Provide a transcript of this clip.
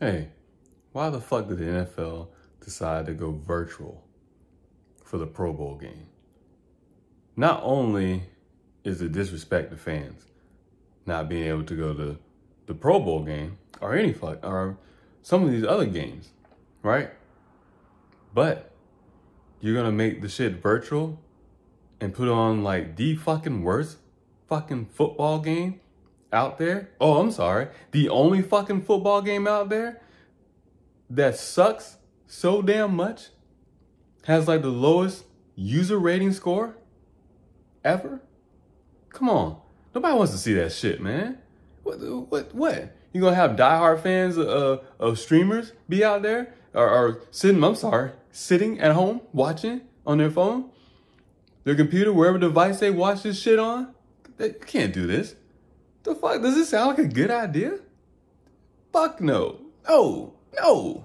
Hey, why the fuck did the NFL decide to go virtual for the Pro Bowl game? Not only is it disrespect to fans not being able to go to the Pro Bowl game or any fuck or some of these other games, right? But you're gonna make the shit virtual and put on like the fucking worst fucking football game out there. Oh, I'm sorry. The only fucking football game out there that sucks so damn much has like the lowest user rating score ever. Come on. Nobody wants to see that shit, man. What what what? You gonna have diehard fans uh, of streamers be out there or, or sitting? I'm sorry, sitting at home watching on their phone, their computer, wherever device they watch this shit on. They can't do this. The fuck? Does this sound like a good idea? Fuck no. No. No.